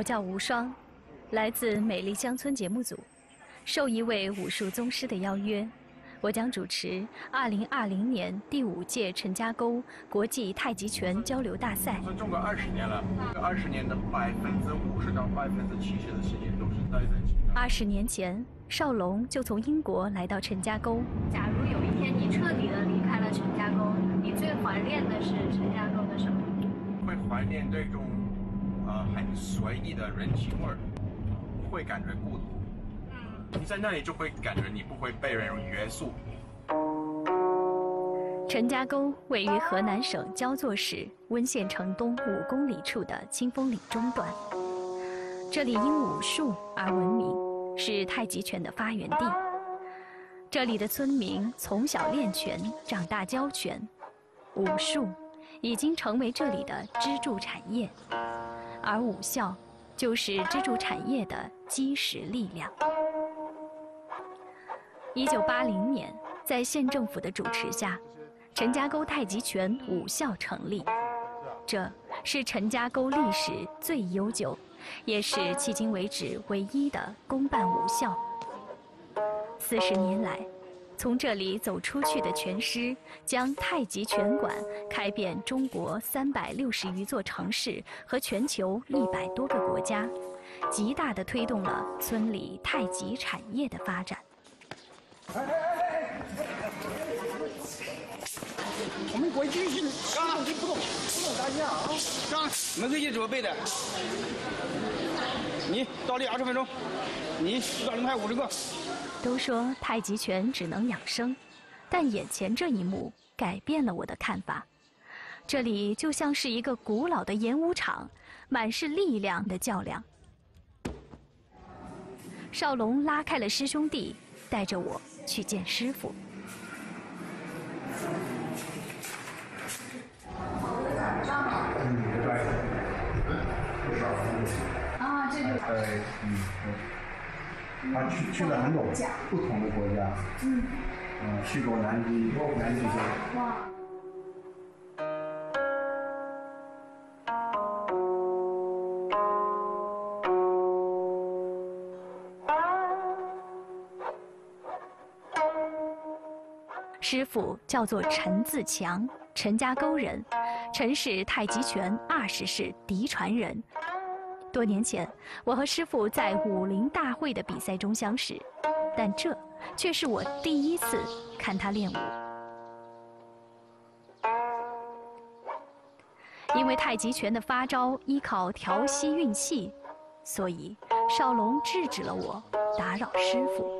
我叫吴双，来自美丽乡村节目组，受一位武术宗师的邀约，我将主持2020年第五届陈家沟国际太极拳交流大赛。中国二十年了，这二十年的百分之五十到百分之七十的时间都是待在青岛。二十年前，少龙就从英国来到陈家沟。假如有一天你彻底的离开了陈家沟，你最怀念的是陈家沟的什么？会怀念这种呃很随意的人情味儿，会感觉孤独。嗯你在那里就会感觉你不会被人约束。陈家沟位于河南省焦作市温县城东五公里处的清风岭中段，这里因武术而闻名，是太极拳的发源地。这里的村民从小练拳，长大教拳，武术已经成为这里的支柱产业，而武校就是支柱产业的基石力量。一九八零年，在县政府的主持下，陈家沟太极拳武校成立。这是陈家沟历史最悠久，也是迄今为止唯一的公办武校。四十年来，从这里走出去的拳师，将太极拳馆开遍中国三百六十余座城市和全球一百多个国家，极大地推动了村里太极产业的发展。我们国军是不动不动不动打架啊！上，门飞机怎么背的？你倒立二十分钟，你到零排五十个。都说太极拳只能养生，但眼前这一幕改变了我的看法。这里就像是一个古老的演武场，满是力量的较量。少龙拉开了师兄弟，带着我去见师傅。啊，这就对，嗯，对。他去去了很多不同的国家，嗯，嗯，去过南极、南极洲。哇。师傅叫做陈自强，陈家沟人，陈氏太极拳二十世嫡传人。多年前，我和师傅在武林大会的比赛中相识，但这却是我第一次看他练武。因为太极拳的发招依靠调息运气，所以少龙制止了我打扰师傅。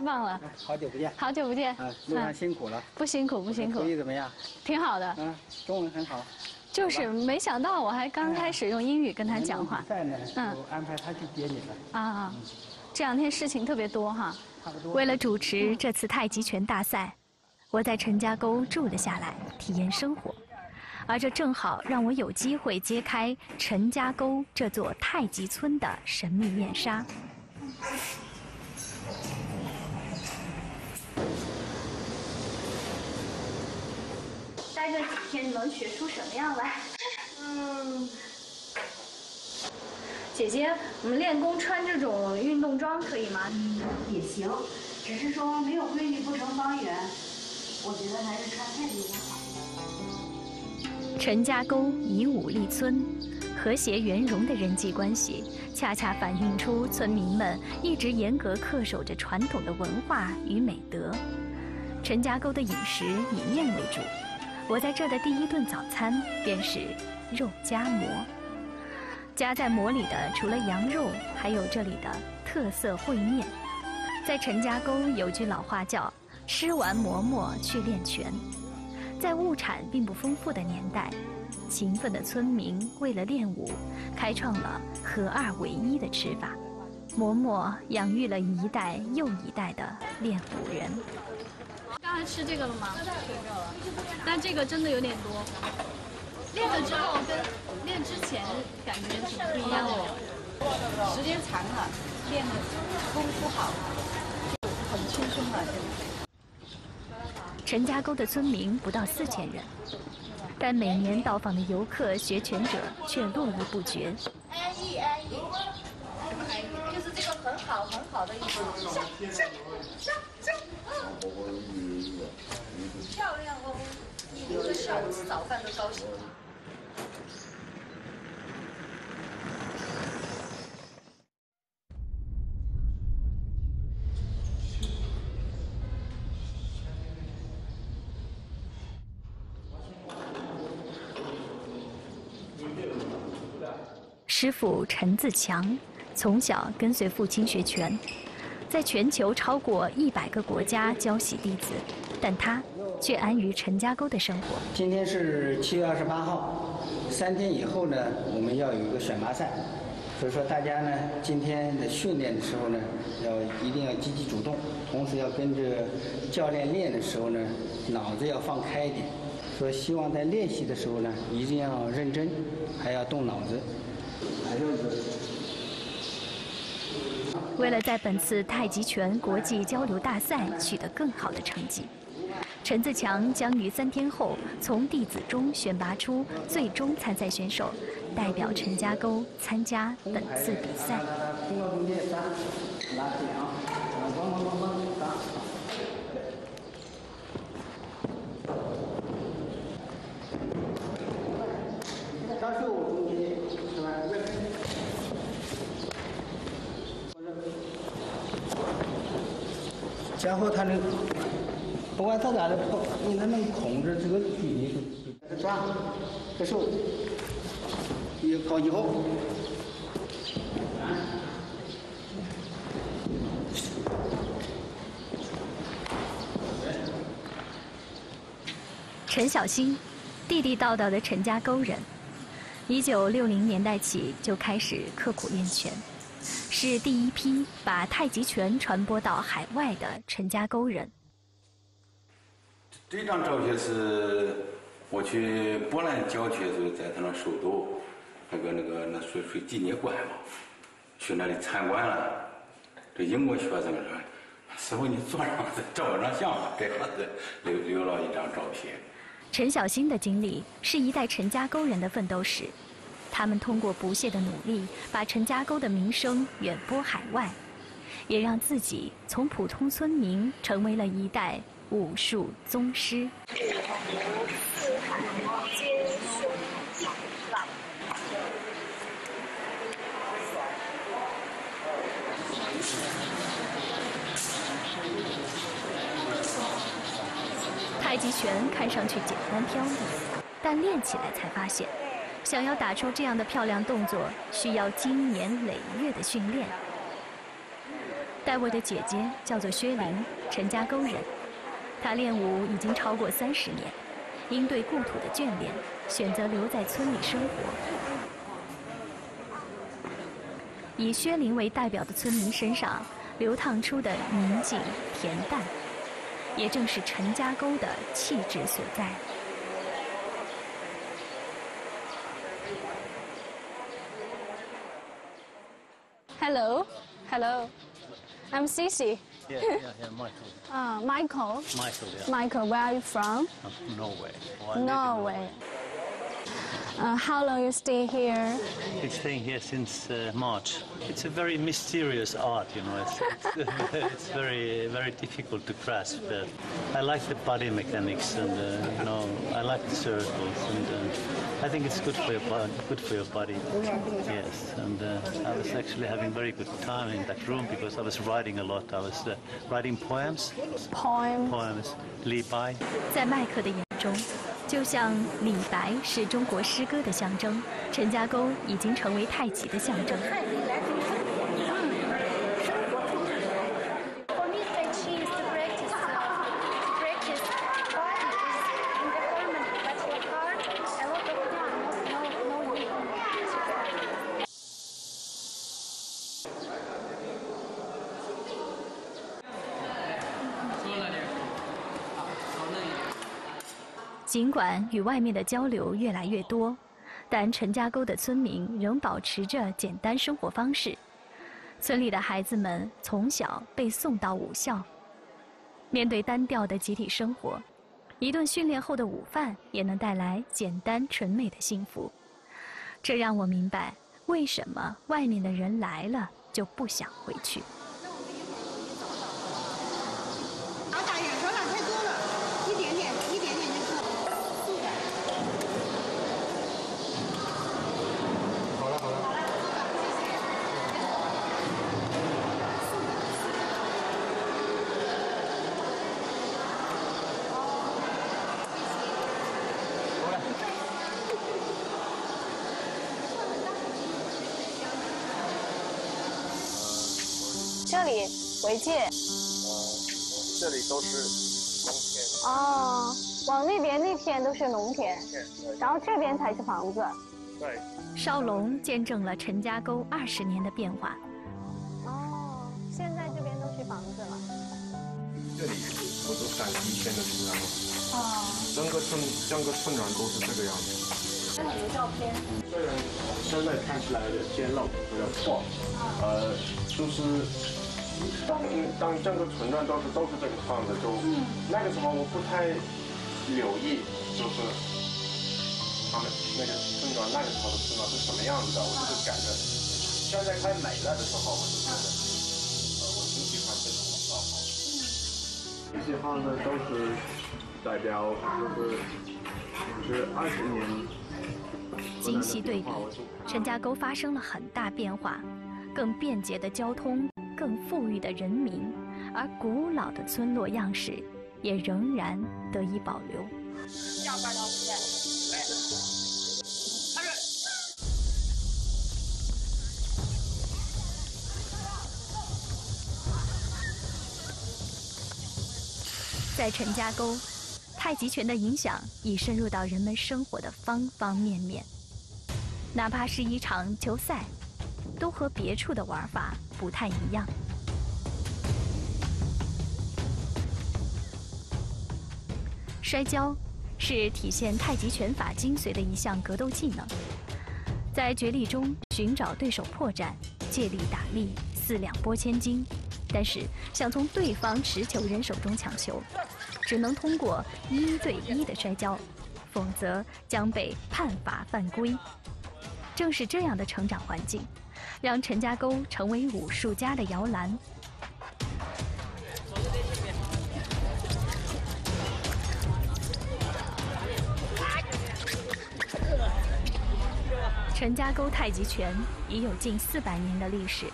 太棒了，好久不见，好久不见。啊，路上辛苦了。不辛苦，不辛苦厨。艺怎么样？挺好的。嗯，中文很好。就是没想到，我还刚开始用英语跟他讲话在。呢，嗯我安排他去接你了。啊，这两天事情特别多哈。差不多。为了主持这次太极拳大赛，我在陈家沟住了下来，体验生活。而这正好让我有机会揭开陈家沟这座太极村的神秘面纱。待个几天能学出什么样来？嗯，姐姐，我们练功穿这种运动装可以吗？也行，只是说没有规矩不成方圆。我觉得还是穿太极的好。陈家沟以武立村，和谐圆融的人际关系，恰恰反映出村民们一直严格恪守着传统的文化与美德。陈家沟的饮食以面为主，我在这的第一顿早餐便是肉夹馍。夹在馍里的除了羊肉，还有这里的特色烩面。在陈家沟有句老话叫“吃完馍馍去练拳”。在物产并不丰富的年代，勤奋的村民为了练武，开创了合二为一的吃法。馍馍养育了一代又一代的练武人。刚才吃这个了吗？那这个了，但这个真的有点多。练了之后跟练之前感觉挺不一样的。时间长了，练的功夫好，很轻松了。陈家沟的村民不到四千人，但每年到访的游客、学拳者却络绎不绝。安逸安逸，就是这个很好很好的意思。漂亮哦！一个下午吃早饭都高兴。师傅陈自强从小跟随父亲学拳，在全球超过一百个国家教习弟子，但他却安于陈家沟的生活。今天是七月二十八号，三天以后呢，我们要有一个选拔赛，所以说大家呢，今天的训练的时候呢，要一定要积极主动，同时要跟着教练练的时候呢，脑子要放开一点。所以希望在练习的时候呢，一定要认真，还要动脑子。为了在本次太极拳国际交流大赛取得更好的成绩，陈自强将于三天后从弟子中选拔出最终参赛选手，代表陈家沟参加本次比赛。然后他能，不管他咋的跑，你他能控制这个距离就，抓，这手，一高以后，陈小新，地地道道的陈家沟人，一九六零年代起就开始刻苦练拳。是第一批把太极拳传播到海外的陈家沟人。这张照片是我去波兰郊区的时候，在他那首都那个那个那属属于纪念馆嘛，去那里参观了。这英国学生说：“师傅，你坐上再照张相吧，给孩子留留了一张照片。”陈小新的经历是一代陈家沟人的奋斗史。他们通过不懈的努力，把陈家沟的名声远播海外，也让自己从普通村民成为了一代武术宗师。太极拳看上去简单飘逸，但练起来才发现。想要打出这样的漂亮动作，需要经年累月的训练。戴维的姐姐叫做薛玲，陈家沟人，他练武已经超过三十年，因对故土的眷恋，选择留在村里生活。以薛林为代表的村民身上流淌出的宁静恬淡，也正是陈家沟的气质所在。Hello, hello. I'm Cici. Yeah, yeah, yeah, Michael. Uh, Michael. Michael, yeah. Michael, where are you from? I'm from Norway. Norway. Norway. Uh, how long you stay here? Been staying here since uh, March. It's a very mysterious art, you know. It's, it's, it's very very difficult to grasp. But I like the body mechanics, and uh, you know, I like the circles, and uh, I think it's good for your body. Good for your body. Yes, and uh, I was actually having very good time in that room because I was writing a lot. I was uh, writing poems. Poems. Poems. Li Bai. 在麦克的眼中。 就像李白是中国诗歌的象征，陈家沟已经成为太极的象征。尽管与外面的交流越来越多，但陈家沟的村民仍保持着简单生活方式。村里的孩子们从小被送到武校，面对单调的集体生活，一顿训练后的午饭也能带来简单纯美的幸福。这让我明白，为什么外面的人来了就不想回去。里为界。这里都是农田。哦，往那边那片都是农田，然后这边才是房子。对。少龙见证了陈家沟二十年的变化。哦，现在这边都是房子了。这里都是陕西县的村吗？哦。整个村整个村庄都是这个样子。这里的照片。虽然现在看起来有点简陋，有点破，呃，就是。当当整个村庄都是都是这个房子，就那个时候我不太留意，就是他们那个村庄那个时候的村庄是什么样子的，我就是感觉现在快没了的时候，我就觉得，呃，我挺喜欢这种老房子。这些房子都是代表，就是就是二十年。今昔对比，陈家沟发生了很大变化，更便捷的交通。更富裕的人民，而古老的村落样式也仍然得以保留。下班了，师在陈家沟，太极拳的影响已深入到人们生活的方方面面，哪怕是一场球赛。都和别处的玩法不太一样。摔跤是体现太极拳法精髓的一项格斗技能，在角力中寻找对手破绽，借力打力，四两拨千斤。但是想从对方持球人手中抢球，只能通过一对一的摔跤，否则将被判罚犯规。正是这样的成长环境。让陈家沟成为武术家的摇篮。陈家沟太极拳已有近四百年的历史，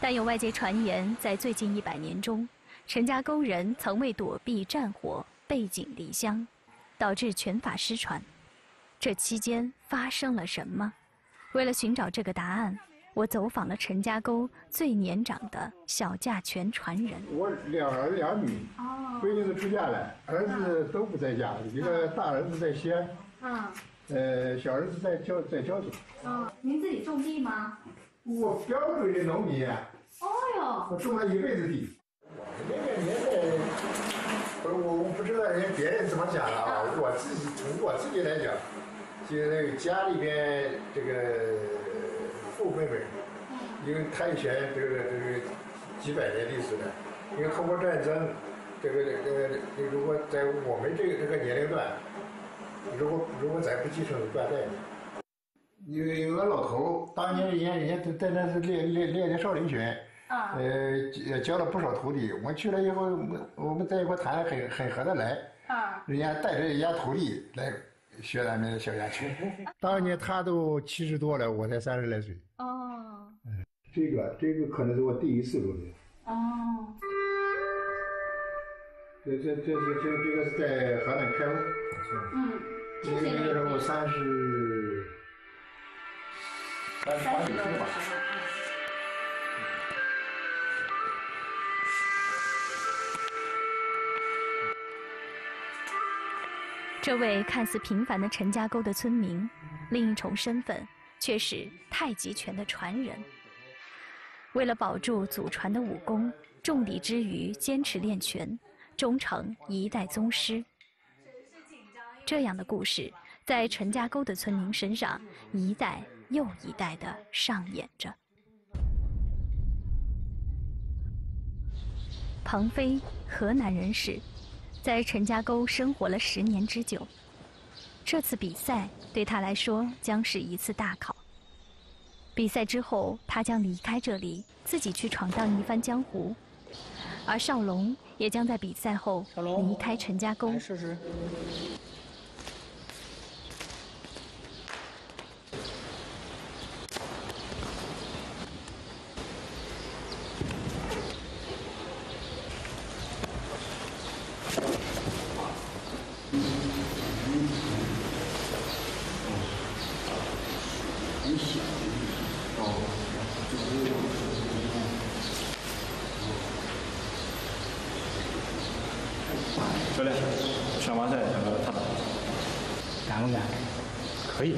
但有外界传言，在最近一百年中，陈家沟人曾为躲避战火背井离乡，导致拳法失传。这期间发生了什么？为了寻找这个答案。我走访了陈家沟最年长的小架拳传人。我两儿两女，闺女都出嫁了，儿子都不在家，一个大儿子在西安，呃，小儿子在焦在焦作。啊，您自己种地吗？我标准的农民。哦哟。我种了一辈子地。那个年代，我我不知道人别人怎么想的啊，我自己从我自己来讲，就是那个家里边这个。父辈们，因为太极拳这个这个几百年历史的，因为通过战争，这个这个如果在我们这个这个年龄段，如果如果再不继承断代，因为有个老头，当年人家人家在那是练练练的少林拳，呃教了不少徒弟。我们去了以后，我们在一块谈很很合得来，人家带着人家徒弟来。学咱们小家拳，当年他都七十多了，我才三十来岁。哦。嗯，这个这个可能是我第一次录的。哦。这这这是这这个是在河南开封。嗯。那个时候三十，三十八九岁吧。这位看似平凡的陈家沟的村民，另一重身份却是太极拳的传人。为了保住祖传的武功，重敌之余坚持练拳，终成一代宗师。这样的故事在陈家沟的村民身上一代又一代的上演着。鹏飞，河南人士，在陈家沟生活了十年之久。这次比赛对他来说将是一次大考。比赛之后，他将离开这里，自己去闯荡一番江湖。而少龙也将在比赛后离开陈家沟。试试。教练，选拔赛两个他敢不敢？可以。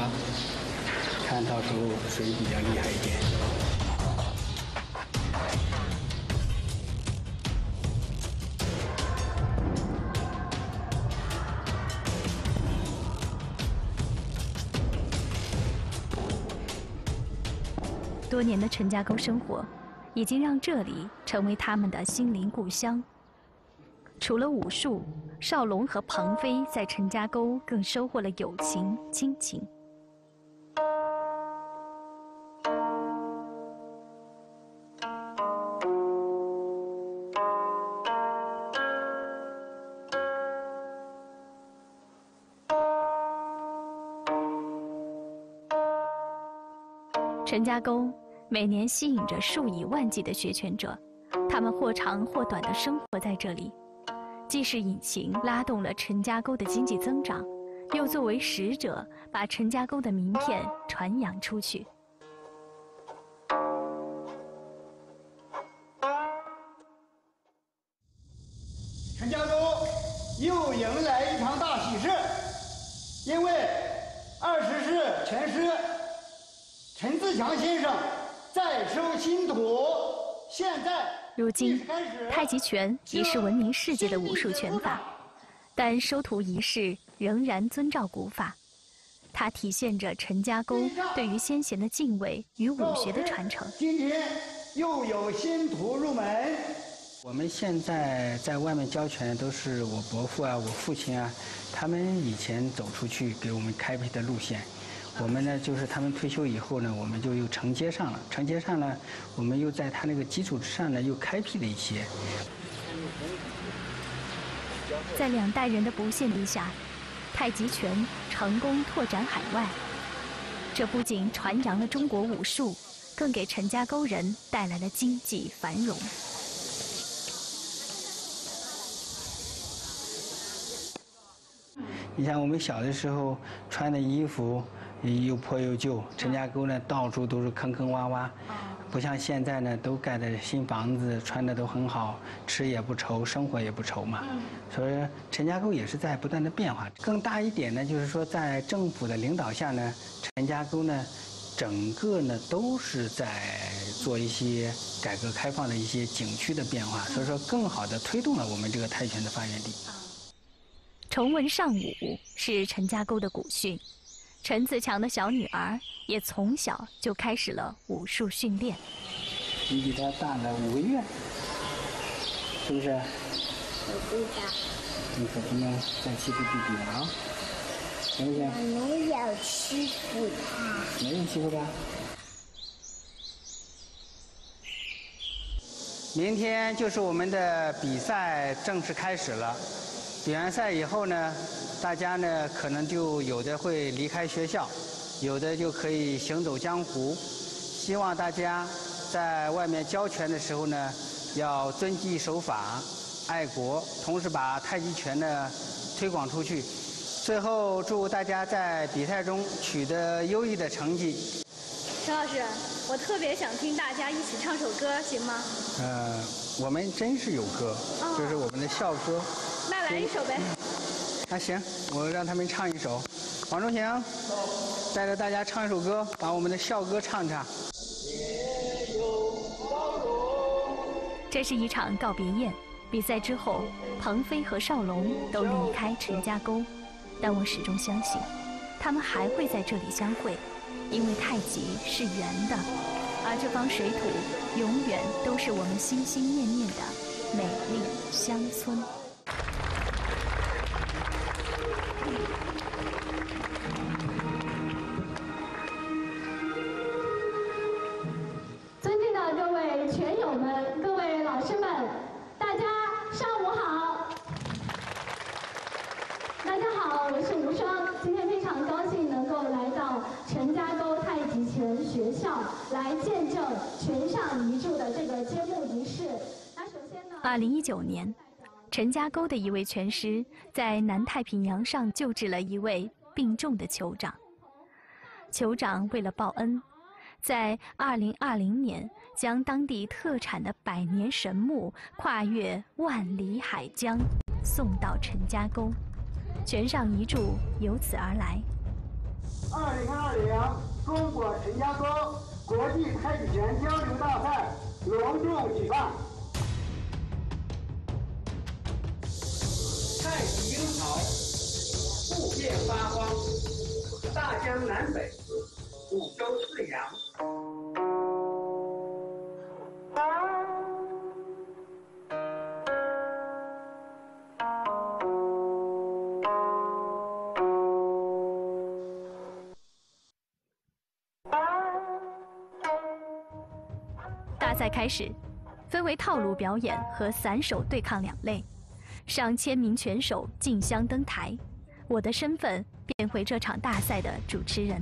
看清楚了，看到时候谁比较厉害一点。多年的陈家沟生活，已经让这里成为他们的心灵故乡。除了武术，少龙和庞飞在陈家沟更收获了友情、亲情。陈家沟每年吸引着数以万计的学拳者，他们或长或短地生活在这里。既是引擎拉动了陈家沟的经济增长，又作为使者把陈家沟的名片传扬出去。陈自强先生再收新徒，现在。如今，太极拳已是闻名世界的武术拳法，但收徒仪式仍然遵照古法。它体现着陈家沟对于先贤的敬畏与武学的传承。今天又有新徒入门。我们现在在外面教拳，都是我伯父啊、我父亲啊，他们以前走出去给我们开辟的路线。我们呢，就是他们退休以后呢，我们就又承接上了。承接上了，我们又在他那个基础之上呢，又开辟了一些。在两代人的不懈力下，太极拳成功拓展海外。这不仅传扬了中国武术，更给陈家沟人带来了经济繁荣。你像我们小的时候穿的衣服。又破又旧，陈家沟呢到处都是坑坑洼洼，不像现在呢都盖的新房子，穿的都很好，吃也不愁，生活也不愁嘛。所以陈家沟也是在不断的变化。更大一点呢，就是说在政府的领导下呢，陈家沟呢整个呢都是在做一些改革开放的一些景区的变化，所以说更好的推动了我们这个泰拳的发源地。崇文尚武是陈家沟的古训。陈自强的小女儿也从小就开始了武术训练。你比他大了五个月，是不是？我知道。你可不能再欺负弟弟了啊！行不行？我没有欺负他。没有欺负他。明天就是我们的比赛正式开始了。比完赛以后呢？大家呢，可能就有的会离开学校，有的就可以行走江湖。希望大家在外面教拳的时候呢，要遵纪守法、爱国，同时把太极拳呢推广出去。最后，祝大家在比赛中取得优异的成绩。陈老师，我特别想听大家一起唱首歌，行吗？呃，我们真是有歌，就是我们的校歌。那来一首呗。那行，我让他们唱一首。王忠祥带着大家唱一首歌，把我们的校歌唱唱。这是一场告别宴。比赛之后，鹏飞和少龙都离开陈家沟。但我始终相信，他们还会在这里相会，因为太极是圆的，而这方水土永远都是我们心心念念的美丽乡村。一九年，陈家沟的一位拳师在南太平洋上救治了一位病重的酋长。酋长为了报恩，在二零二零年将当地特产的百年神木跨越万里海疆，送到陈家沟，拳上遗柱由此而来。二零二零中国陈家沟国际太极拳交流大赛隆重举办。太极樱桃，布遍八荒，大江南北，五洲四洋。大赛开始，分为套路表演和散手对抗两类。上千名拳手竞相登台，我的身份变回这场大赛的主持人。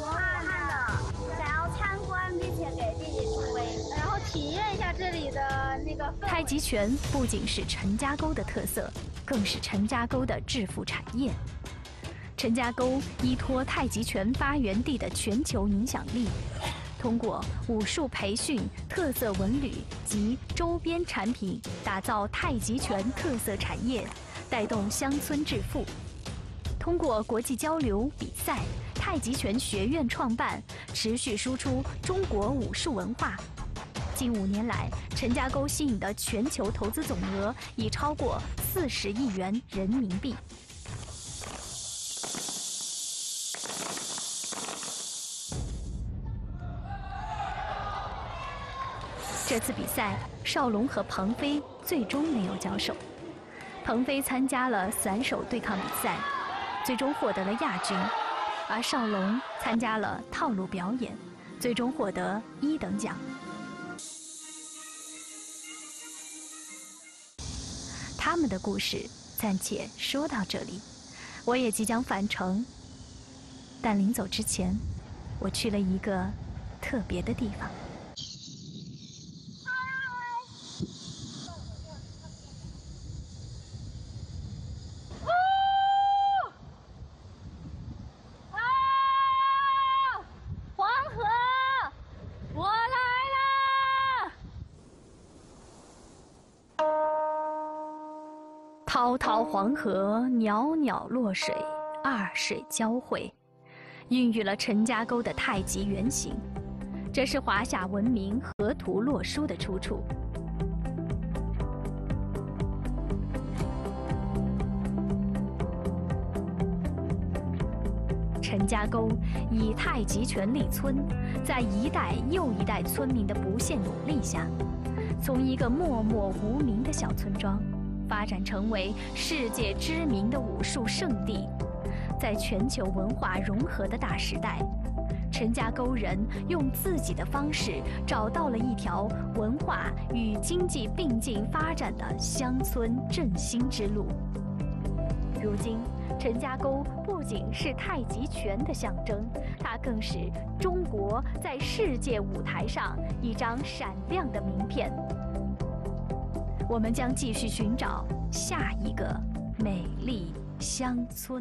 我看的，想要参观并且给弟弟助威，然后体验一下这里的那个太极拳不仅是陈家沟的特色，更是陈家沟的致富产业。陈家沟依托太极拳发源地的全球影响力，通过武术培训、特色文旅及周边产品，打造太极拳特色产业，带动乡村致富。通过国际交流比赛、太极拳学院创办，持续输出中国武术文化。近五年来，陈家沟吸引的全球投资总额已超过四十亿元人民币。这次比赛，邵龙和鹏飞最终没有交手。鹏飞参加了散手对抗比赛，最终获得了亚军；而邵龙参加了套路表演，最终获得一等奖。他们的故事暂且说到这里，我也即将返程。但临走之前，我去了一个特别的地方。黄河，我来啦！滔滔黄河，袅袅落水，二水交汇，孕育了陈家沟的太极原型。这是华夏文明河图洛书的出处。陈家沟以太极拳立村，在一代又一代村民的不懈努力下，从一个默默无名的小村庄，发展成为世界知名的武术圣地。在全球文化融合的大时代，陈家沟人用自己的方式找到了一条文化与经济并进发展的乡村振兴之路。如今，陈家沟不仅是太极拳的象征，它更是中国在世界舞台上一张闪亮的名片。我们将继续寻找下一个美丽乡村。